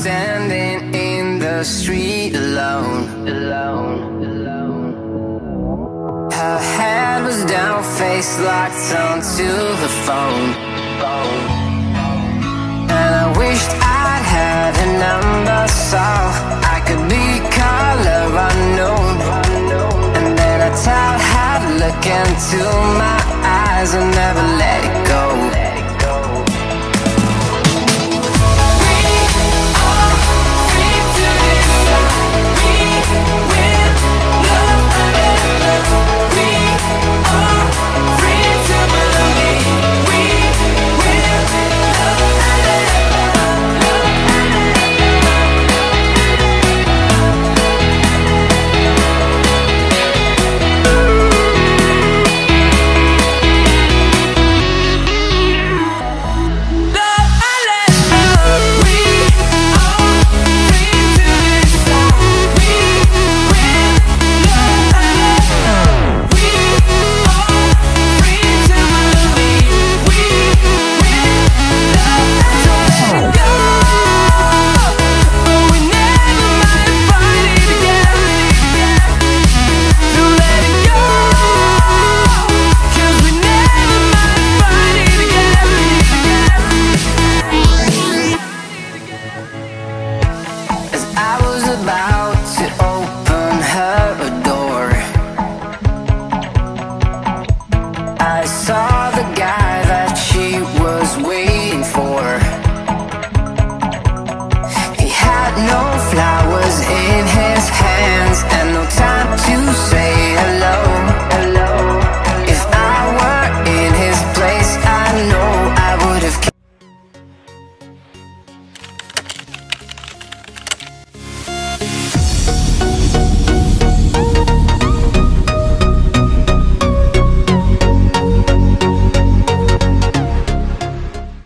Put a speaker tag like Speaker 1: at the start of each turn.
Speaker 1: standing in the street alone. Alone. Alone. Her head was down, face locked onto the phone. And I wished I'd had a number so I could be color unknown. And then I tell her look into my eyes and never let it go. waiting for?